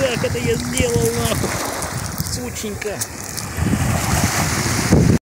как это я сделал, нахуй, сученька.